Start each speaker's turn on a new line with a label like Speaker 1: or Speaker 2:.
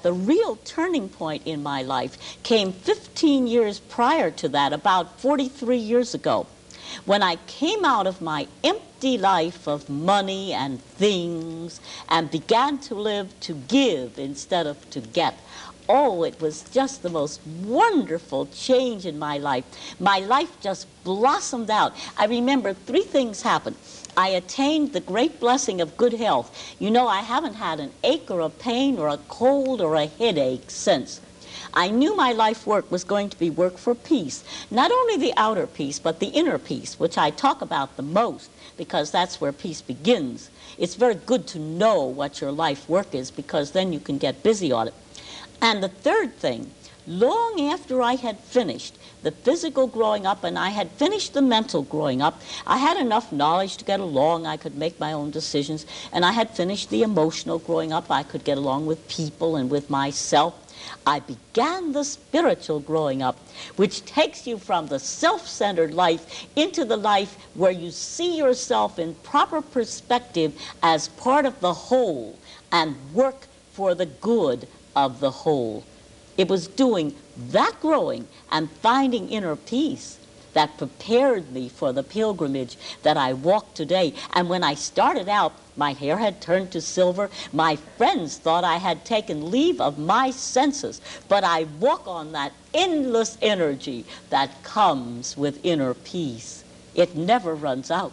Speaker 1: The real turning point in my life came 15 years prior to that, about 43 years ago, when I came out of my empty life of money and things and began to live to give instead of to get. Oh, it was just the most wonderful change in my life. My life just blossomed out. I remember three things happened. I attained the great blessing of good health. You know, I haven't had an ache or a pain or a cold or a headache since. I knew my life work was going to be work for peace. Not only the outer peace, but the inner peace, which I talk about the most because that's where peace begins. It's very good to know what your life work is because then you can get busy on it. And the third thing, long after I had finished the physical growing up and I had finished the mental growing up, I had enough knowledge to get along. I could make my own decisions. And I had finished the emotional growing up. I could get along with people and with myself. I began the spiritual growing up, which takes you from the self centered life into the life where you see yourself in proper perspective as part of the whole and work for the good of the whole. It was doing that growing and finding inner peace that prepared me for the pilgrimage that I walk today. And when I started out, my hair had turned to silver. My friends thought I had taken leave of my senses. But I walk on that endless energy that comes with inner peace. It never runs out.